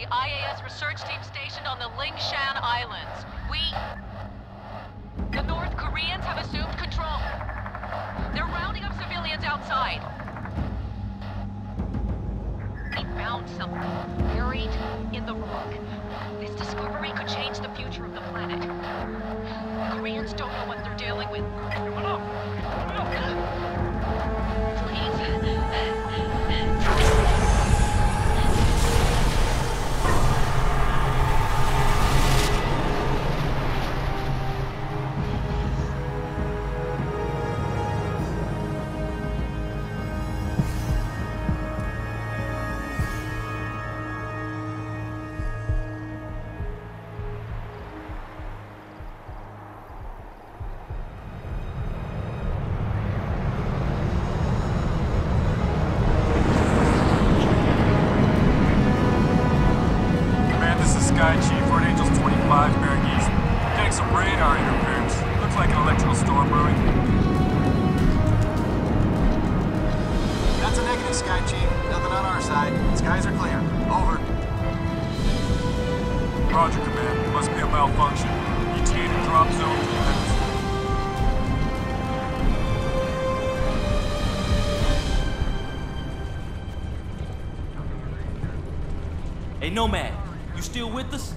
the IAS research team stationed on the Lingshan Islands. We... The North Koreans have assumed control. They're rounding up civilians outside. We found something buried in the rock. This discovery could change the future of the planet. The Koreans don't know what they're dealing with. Please. Nomad, you still with us?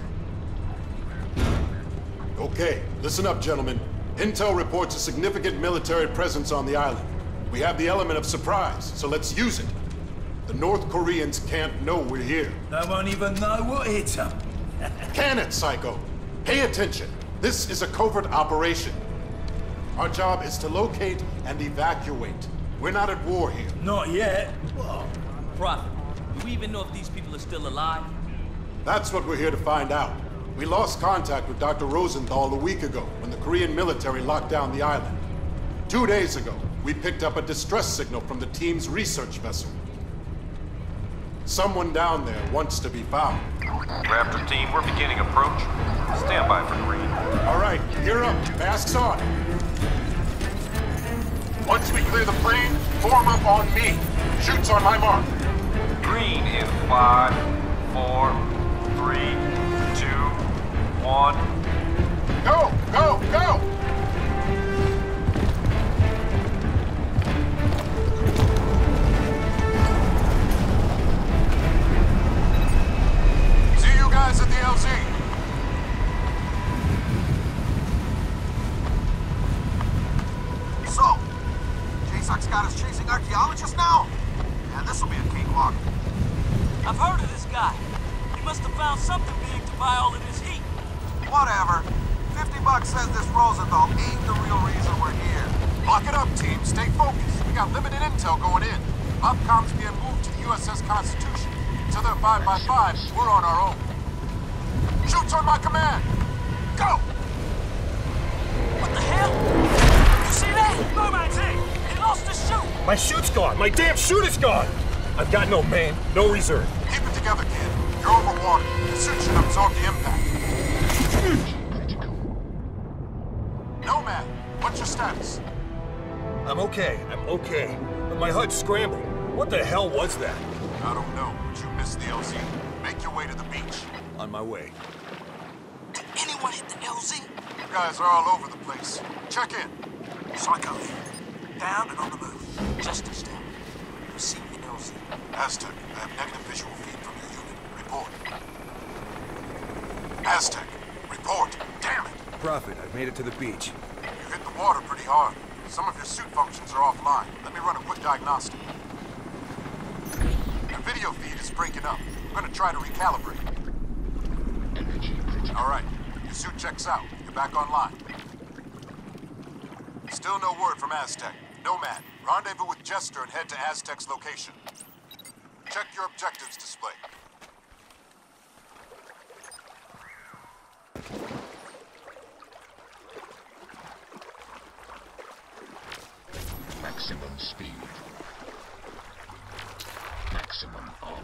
Okay, listen up, gentlemen. Intel reports a significant military presence on the island. We have the element of surprise, so let's use it. The North Koreans can't know we're here. They won't even know what hit them. Can it, Psycho? Pay attention. This is a covert operation. Our job is to locate and evacuate. We're not at war here. Not yet. What? Prophet, do we even know if these people are still alive? That's what we're here to find out. We lost contact with Dr. Rosenthal a week ago when the Korean military locked down the island. Two days ago, we picked up a distress signal from the team's research vessel. Someone down there wants to be found. Raptor team, we're beginning approach. Stand by for green. All right, gear up. Masks on. Once we clear the plane, form up on me. Shoots on my mark. Green in five, four, three, two, one. Go, go, go! See you guys at the LZ. So, JSOC's got us chasing archaeologists now? Yeah, this'll be a cakewalk. I've heard of this guy. He must have found something big to buy all of this heat. Whatever. 50 bucks says this Rosenthal ain't the real reason we're here. Lock it up, team. Stay focused. We got limited intel going in. Upcom's being moved to the USS Constitution. Until they're 5 by 5 we're on our own. Shoot on my command! Go! What the hell? You see that? Merman's in. He lost his chute. My chute's gone! My damn chute is gone! I've got no man, no reserve. Keep it together, kid. You're overwater. The suit should absorb the impact. Nomad, what's your status? I'm okay, I'm okay. But my HUD's scrambling. What the hell was that? I don't know, but you missed the LZ. Make your way to the beach. On my way. Did anyone hit the LZ? You guys are all over the place. Check in. Psycho. Down and on the move. Justice down. Receive the LZ. Aztec, I have negative visual feed from your unit. Report. Aztec, report. Damn it! Prophet, I've made it to the beach. You hit the water pretty hard. Some of your suit functions are offline. Let me run a quick diagnostic. The video feed is breaking up. I'm gonna try to recalibrate. All right, your suit checks out. You're back online. Still no word from Aztec. Nomad, rendezvous with Jester and head to Aztec's location. Check your objectives display. Maximum speed. Maximum armor.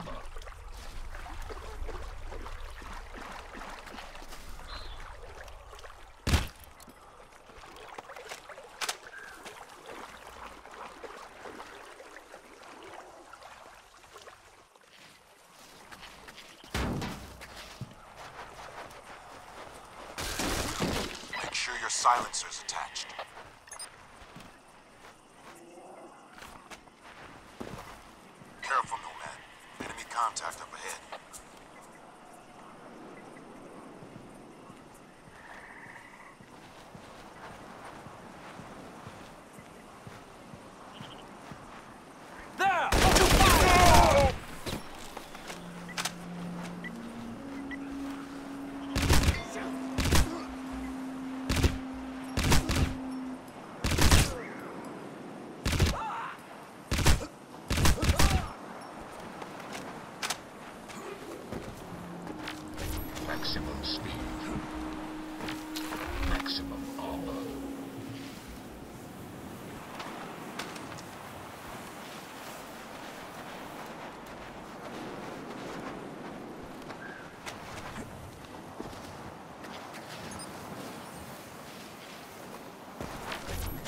Make sure your silencer's attached. Careful, Nomad. Enemy contact up ahead. There! Maximum speed. Maximum armor.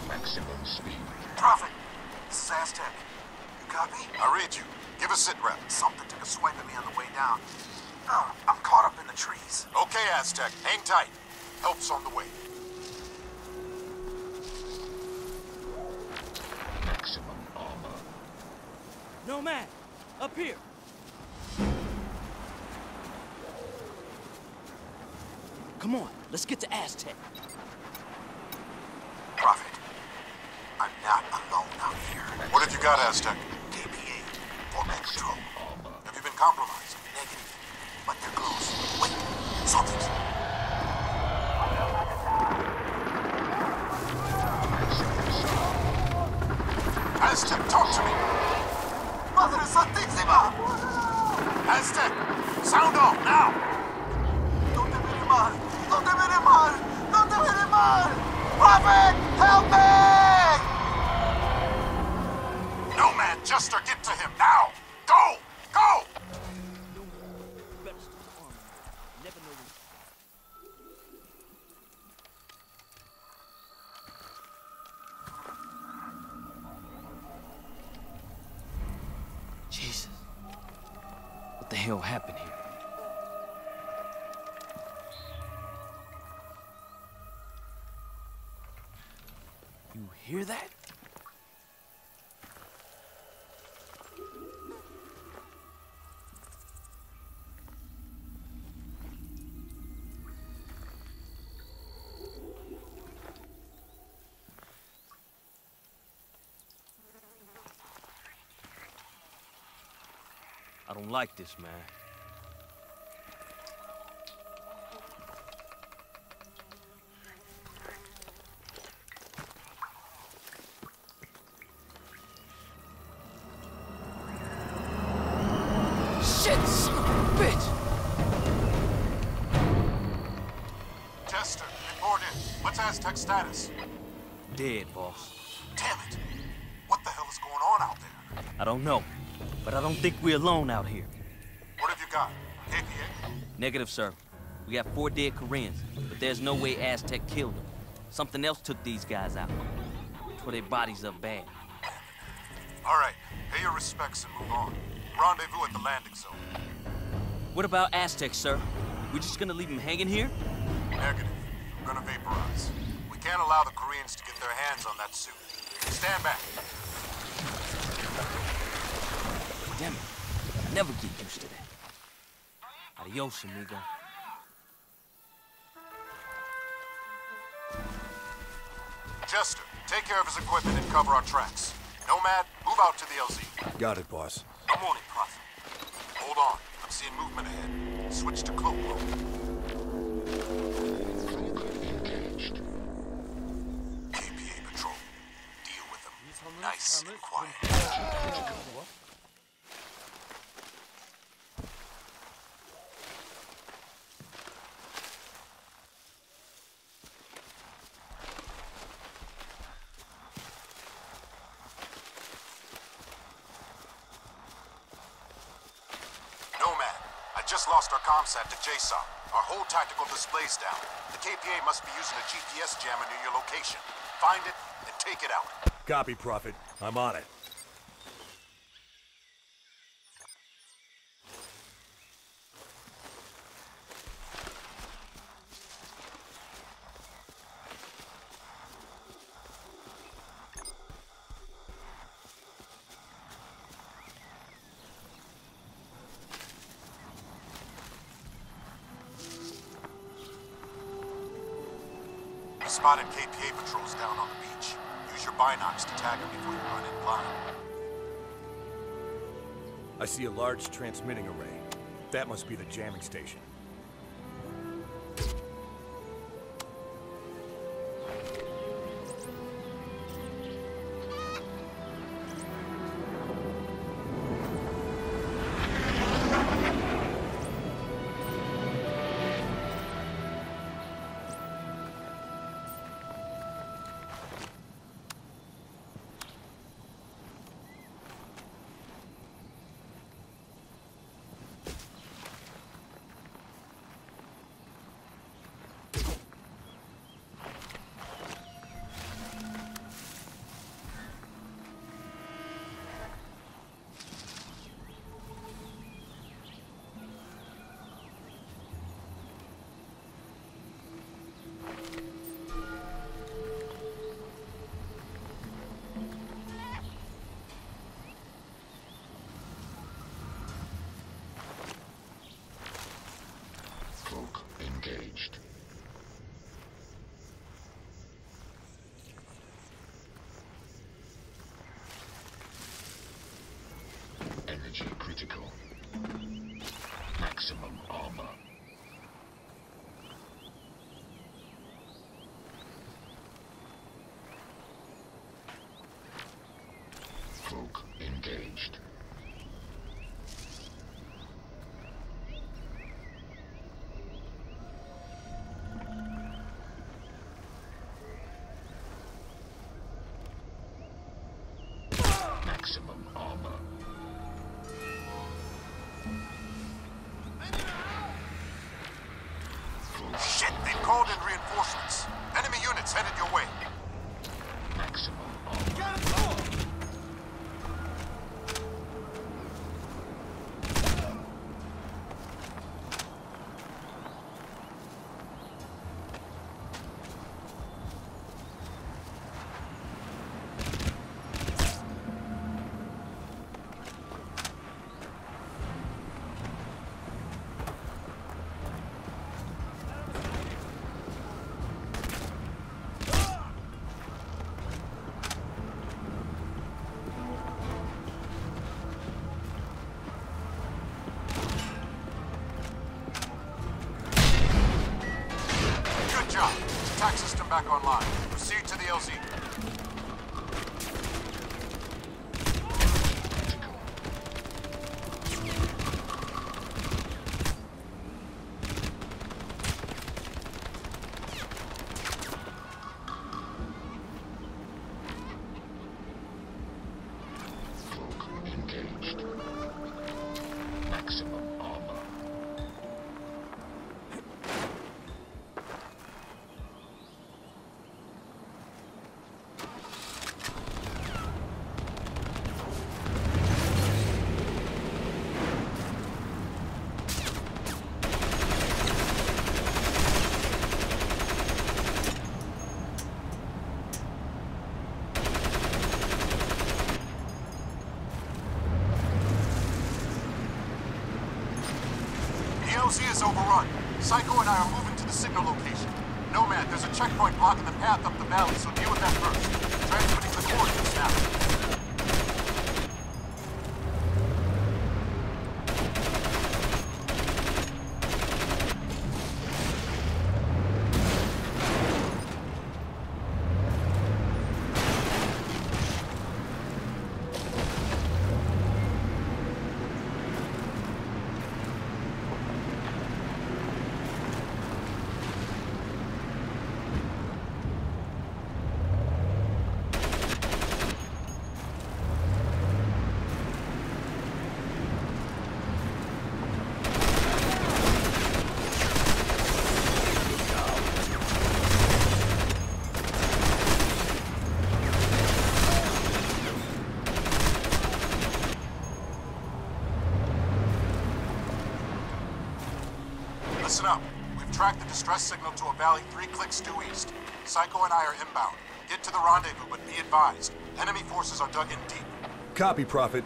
Maximum speed. Prophet, this is Aztec. You copy? I read you. Give a sit rep. Something took a swipe at me on the way down. Oh, I'm caught up in the trees. Okay, Aztec. Hang tight. Help's on the way. Maximum armor. Nomad. Up here. Come on, let's get to Aztec. Prophet, I'm not alone out here. What have you got, Aztec? KPA, format control. Have you been compromised? Negative, but they're close. Wait, something's... Aztec, talk to me. Madre Santísima! Aztec, sound off now. ¿Dónde viene mal? ¿Dónde viene mal? ¿Dónde viene mal? Prophet, help me! Hell happened here? You hear that? Don't like this, man. Shit, son of a bitch! Jester, report in. What's Aztec status? Dead, boss. Damn it! Hell is going on out there? I don't know, but I don't think we're alone out here. What have you got? KPA? Eh? Negative, sir. We got four dead Koreans, but there's no way Aztec killed them. Something else took these guys out. Tore their bodies up bad. All right, pay your respects and move on. Rendezvous at the landing zone. What about Aztec, sir? We just gonna leave them hanging here? Negative. We're gonna vaporize. We can't allow the Koreans to get their hands on that suit. Stand back. Damn it. I never get used to that. Adios, amigo. Jester, take care of his equipment and cover our tracks. Nomad, move out to the LZ. Got it, boss. I'm on it, Prophet. Hold on. I'm seeing movement ahead. Switch to cloak mode. KPA patrol. Deal with them. Nice and quiet. Nomad, I just lost our comsat to JSOC. Our whole tactical display's down. The KPA must be using a GPS jammer near your location. Find it and take it out. Copy, Prophet. I'm on it. Spotted KPA patrols down on the beach. Use your binocs to tag them before you run in blind. I see a large transmitting array. That must be the jamming station. maximum. Tax Attack system back online. Proceed to the LZ. The LZ is overrun. Psycho and I are moving to the signal location. Nomad, there's a checkpoint blocking the path up the valley, so deal with that first. Transmitting the coordinates now. Listen up. We've tracked the distress signal to a valley three clicks due east. Psycho and I are inbound. Get to the rendezvous, but be advised. Enemy forces are dug in deep. Copy, Prophet.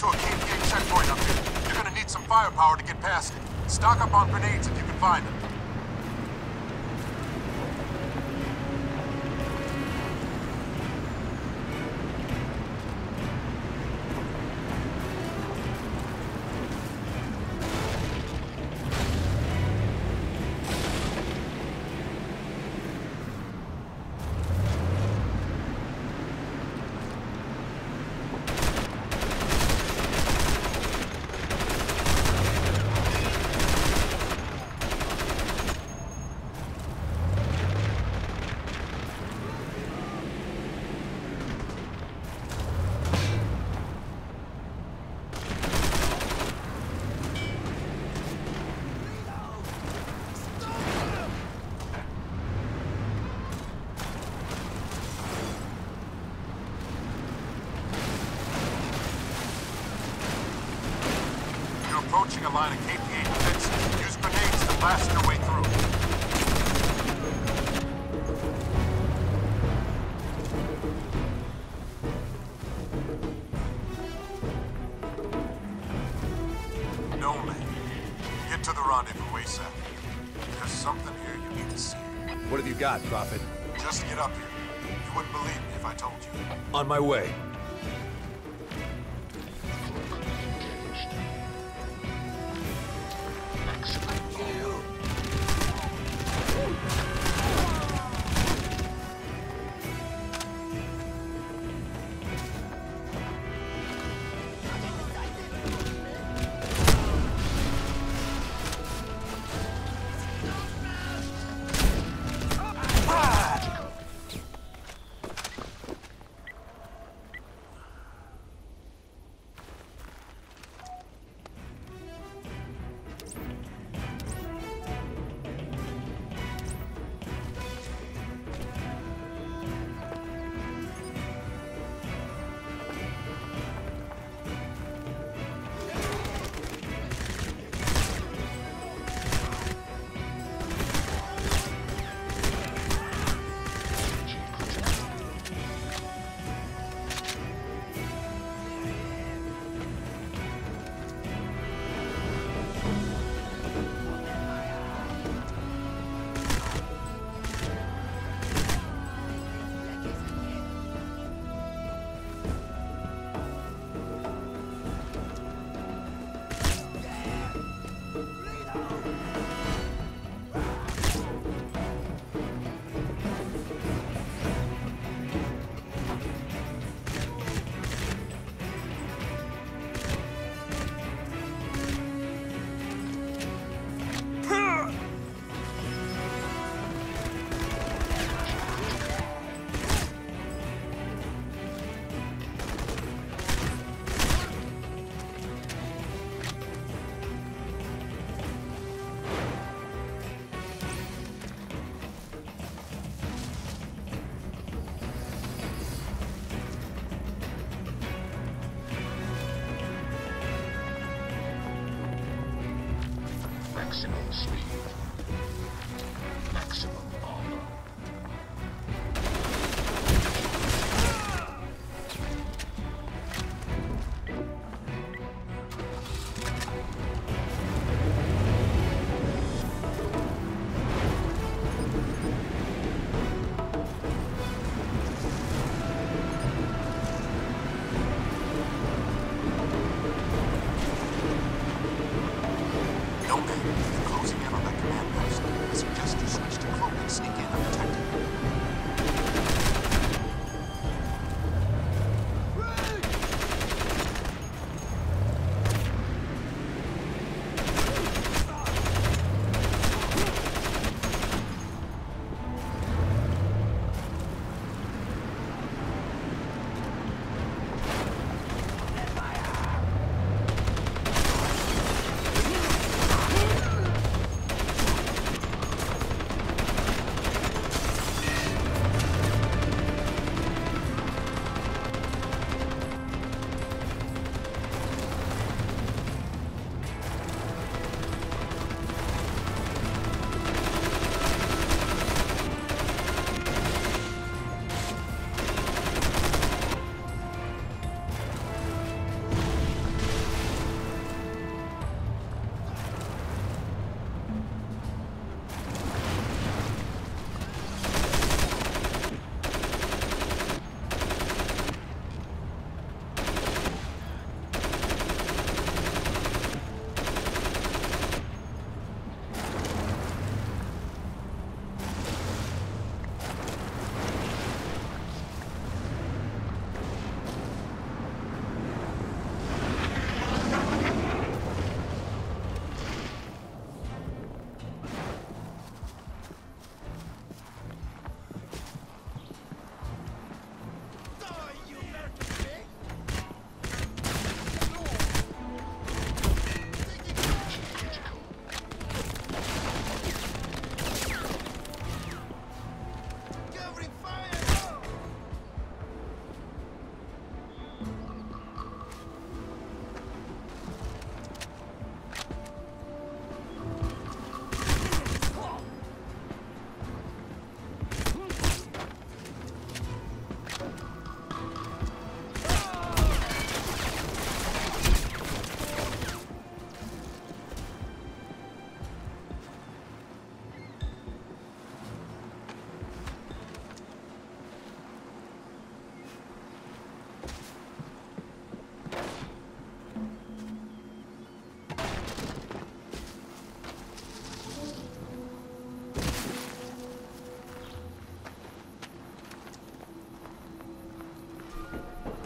Into a KPA checkpoint up here. You're gonna need some firepower to get past it. Stock up on grenades if you can find them. You're a line of KPA defenses. Use grenades to blast your way through. No, man. Get to the rendezvous ASAP. There's something here you need to see. What have you got, Prophet? Just get up here. You wouldn't believe me if I told you. On my way.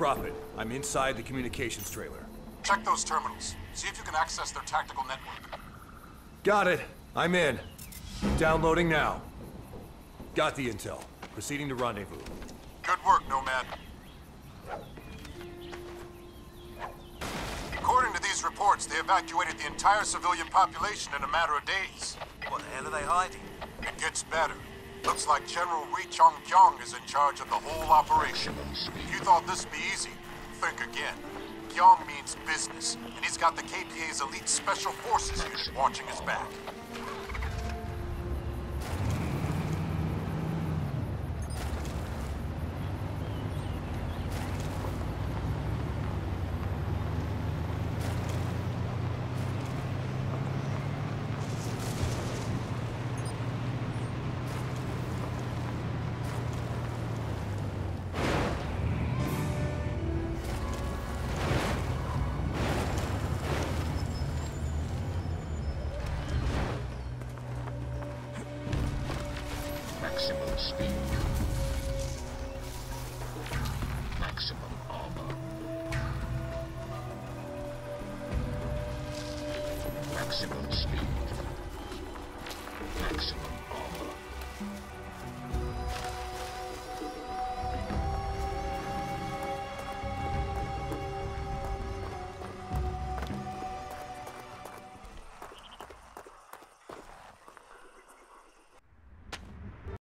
Prophet. I'm inside the communications trailer. Check those terminals. See if you can access their tactical network. Got it. I'm in. Downloading now. Got the intel. Proceeding to rendezvous. Good work, Nomad. According to these reports, they evacuated the entire civilian population in a matter of days. What the hell are they hiding? It gets better. Looks like General Ri Chong Kyong is in charge of the whole operation. If you thought this'd be easy, think again. Kyong means business, and he's got the KPA's elite special forces unit watching his back. Speed.